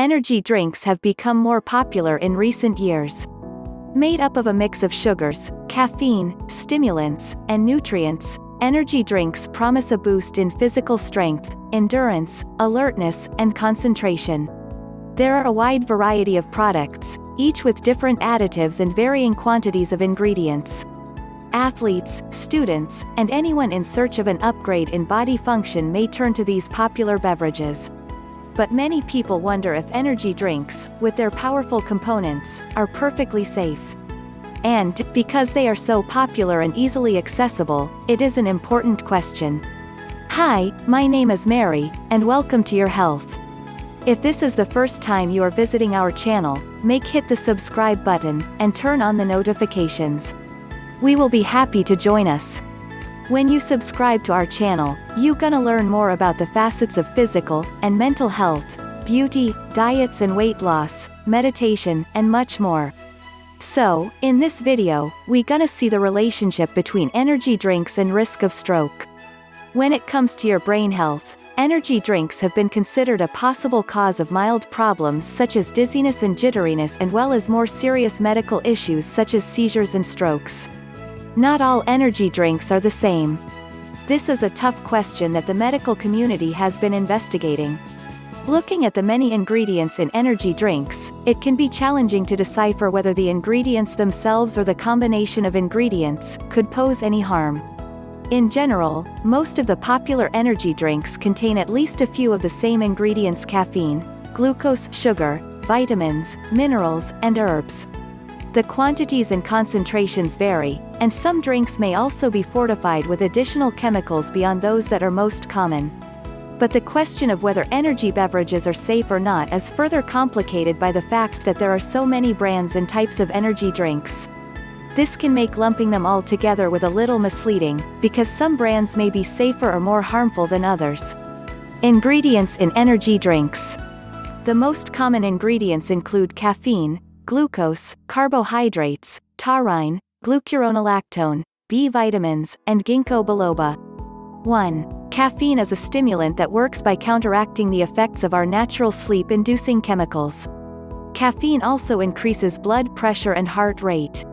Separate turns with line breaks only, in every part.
energy drinks have become more popular in recent years. Made up of a mix of sugars, caffeine, stimulants, and nutrients, energy drinks promise a boost in physical strength, endurance, alertness, and concentration. There are a wide variety of products, each with different additives and varying quantities of ingredients. Athletes, students, and anyone in search of an upgrade in body function may turn to these popular beverages. But many people wonder if energy drinks, with their powerful components, are perfectly safe. And, because they are so popular and easily accessible, it is an important question. Hi, my name is Mary, and welcome to Your Health. If this is the first time you are visiting our channel, make hit the subscribe button, and turn on the notifications. We will be happy to join us. When you subscribe to our channel, you gonna learn more about the facets of physical and mental health, beauty, diets and weight loss, meditation, and much more. So, in this video, we gonna see the relationship between energy drinks and risk of stroke. When it comes to your brain health, energy drinks have been considered a possible cause of mild problems such as dizziness and jitteriness and well as more serious medical issues such as seizures and strokes. Not all energy drinks are the same. This is a tough question that the medical community has been investigating. Looking at the many ingredients in energy drinks, it can be challenging to decipher whether the ingredients themselves or the combination of ingredients could pose any harm. In general, most of the popular energy drinks contain at least a few of the same ingredients caffeine, glucose, sugar, vitamins, minerals, and herbs. The quantities and concentrations vary, and some drinks may also be fortified with additional chemicals beyond those that are most common. But the question of whether energy beverages are safe or not is further complicated by the fact that there are so many brands and types of energy drinks. This can make lumping them all together with a little misleading, because some brands may be safer or more harmful than others. Ingredients in energy drinks. The most common ingredients include caffeine, glucose, carbohydrates, taurine, glucuronolactone, B vitamins, and ginkgo biloba. 1. Caffeine is a stimulant that works by counteracting the effects of our natural sleep-inducing chemicals. Caffeine also increases blood pressure and heart rate.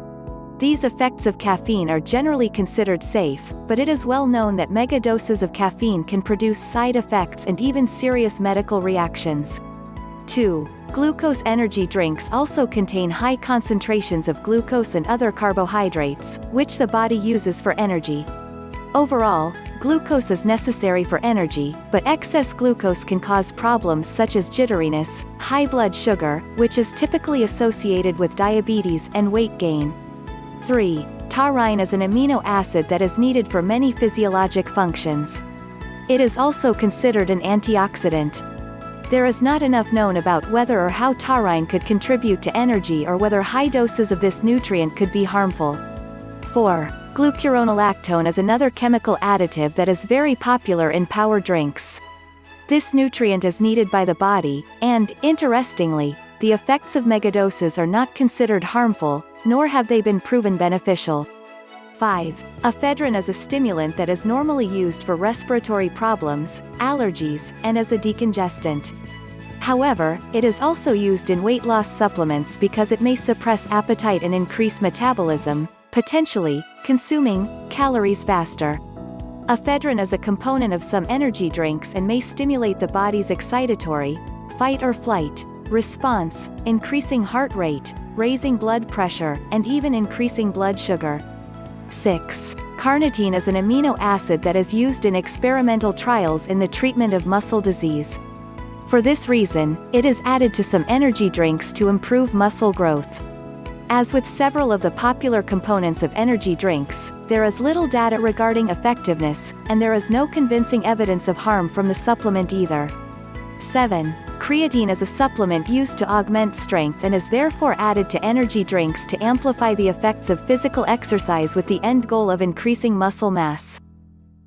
These effects of caffeine are generally considered safe, but it is well known that mega doses of caffeine can produce side effects and even serious medical reactions. 2. Glucose energy drinks also contain high concentrations of glucose and other carbohydrates, which the body uses for energy. Overall, glucose is necessary for energy, but excess glucose can cause problems such as jitteriness, high blood sugar, which is typically associated with diabetes and weight gain. 3. Taurine is an amino acid that is needed for many physiologic functions. It is also considered an antioxidant, there is not enough known about whether or how taurine could contribute to energy or whether high doses of this nutrient could be harmful. 4. Glucuronolactone is another chemical additive that is very popular in power drinks. This nutrient is needed by the body, and, interestingly, the effects of megadoses are not considered harmful, nor have they been proven beneficial. 5. Ephedrine is a stimulant that is normally used for respiratory problems, allergies, and as a decongestant. However, it is also used in weight loss supplements because it may suppress appetite and increase metabolism, potentially, consuming calories faster. Ephedrine is a component of some energy drinks and may stimulate the body's excitatory, fight or flight, response, increasing heart rate, raising blood pressure, and even increasing blood sugar. 6. Carnitine is an amino acid that is used in experimental trials in the treatment of muscle disease. For this reason, it is added to some energy drinks to improve muscle growth. As with several of the popular components of energy drinks, there is little data regarding effectiveness, and there is no convincing evidence of harm from the supplement either. 7. Creatine is a supplement used to augment strength and is therefore added to energy drinks to amplify the effects of physical exercise with the end goal of increasing muscle mass.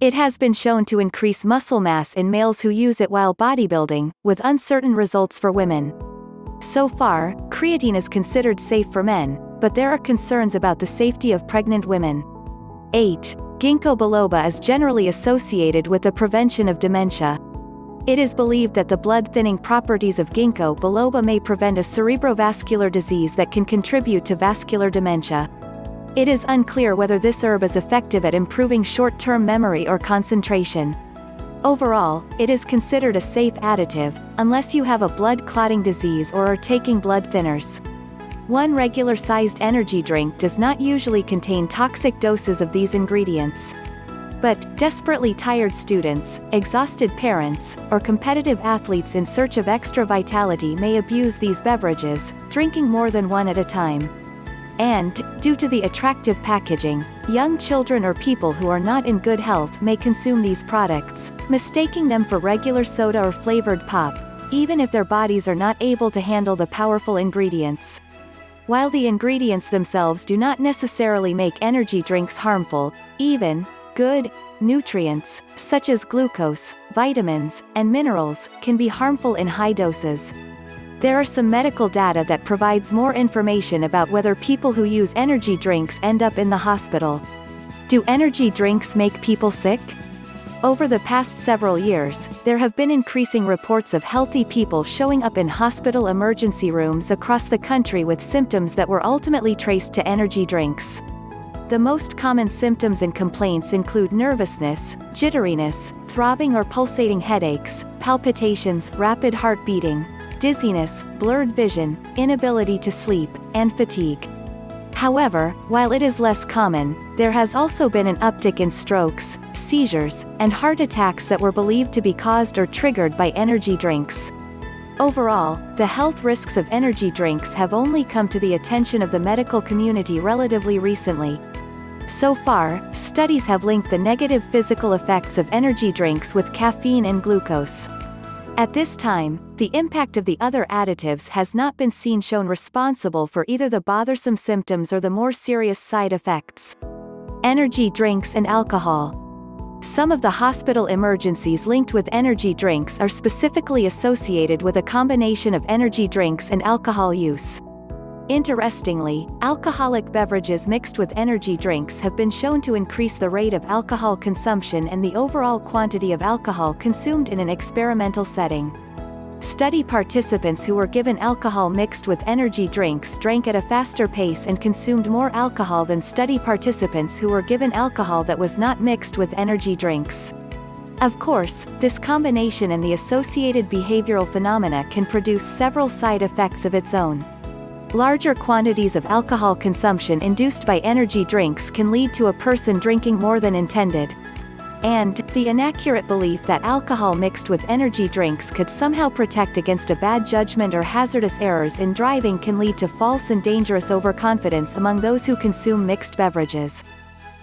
It has been shown to increase muscle mass in males who use it while bodybuilding, with uncertain results for women. So far, creatine is considered safe for men, but there are concerns about the safety of pregnant women. 8. Ginkgo biloba is generally associated with the prevention of dementia. It is believed that the blood-thinning properties of ginkgo biloba may prevent a cerebrovascular disease that can contribute to vascular dementia. It is unclear whether this herb is effective at improving short-term memory or concentration. Overall, it is considered a safe additive, unless you have a blood clotting disease or are taking blood thinners. One regular-sized energy drink does not usually contain toxic doses of these ingredients. But, desperately tired students, exhausted parents, or competitive athletes in search of extra vitality may abuse these beverages, drinking more than one at a time. And, due to the attractive packaging, young children or people who are not in good health may consume these products, mistaking them for regular soda or flavored pop, even if their bodies are not able to handle the powerful ingredients. While the ingredients themselves do not necessarily make energy drinks harmful, even, good, nutrients, such as glucose, vitamins, and minerals, can be harmful in high doses. There are some medical data that provides more information about whether people who use energy drinks end up in the hospital. Do energy drinks make people sick? Over the past several years, there have been increasing reports of healthy people showing up in hospital emergency rooms across the country with symptoms that were ultimately traced to energy drinks. The most common symptoms and complaints include nervousness, jitteriness, throbbing or pulsating headaches, palpitations, rapid heart beating, dizziness, blurred vision, inability to sleep, and fatigue. However, while it is less common, there has also been an uptick in strokes, seizures, and heart attacks that were believed to be caused or triggered by energy drinks. Overall, the health risks of energy drinks have only come to the attention of the medical community relatively recently. So far, studies have linked the negative physical effects of energy drinks with caffeine and glucose. At this time, the impact of the other additives has not been seen shown responsible for either the bothersome symptoms or the more serious side effects. Energy drinks and alcohol. Some of the hospital emergencies linked with energy drinks are specifically associated with a combination of energy drinks and alcohol use. Interestingly, alcoholic beverages mixed with energy drinks have been shown to increase the rate of alcohol consumption and the overall quantity of alcohol consumed in an experimental setting. Study participants who were given alcohol mixed with energy drinks drank at a faster pace and consumed more alcohol than study participants who were given alcohol that was not mixed with energy drinks. Of course, this combination and the associated behavioral phenomena can produce several side effects of its own. Larger quantities of alcohol consumption induced by energy drinks can lead to a person drinking more than intended. And, the inaccurate belief that alcohol mixed with energy drinks could somehow protect against a bad judgment or hazardous errors in driving can lead to false and dangerous overconfidence among those who consume mixed beverages.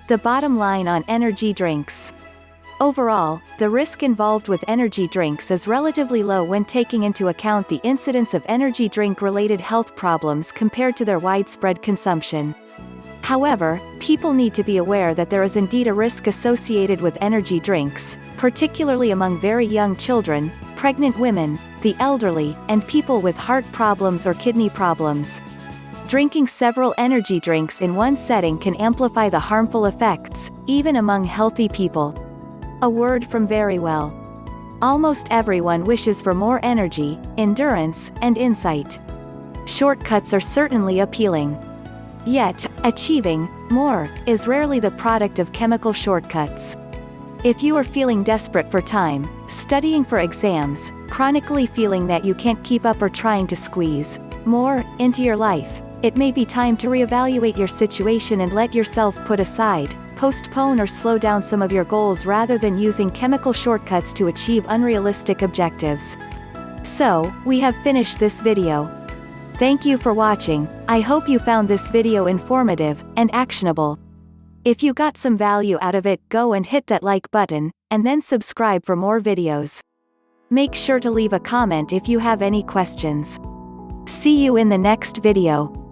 The bottom line on energy drinks. Overall, the risk involved with energy drinks is relatively low when taking into account the incidence of energy drink-related health problems compared to their widespread consumption. However, people need to be aware that there is indeed a risk associated with energy drinks, particularly among very young children, pregnant women, the elderly, and people with heart problems or kidney problems. Drinking several energy drinks in one setting can amplify the harmful effects, even among healthy people. A word from Verywell. Almost everyone wishes for more energy, endurance, and insight. Shortcuts are certainly appealing. Yet, achieving more is rarely the product of chemical shortcuts. If you are feeling desperate for time, studying for exams, chronically feeling that you can't keep up or trying to squeeze more into your life, it may be time to reevaluate your situation and let yourself put aside postpone or slow down some of your goals rather than using chemical shortcuts to achieve unrealistic objectives. So, we have finished this video. Thank you for watching, I hope you found this video informative, and actionable. If you got some value out of it go and hit that like button, and then subscribe for more videos. Make sure to leave a comment if you have any questions. See you in the next video.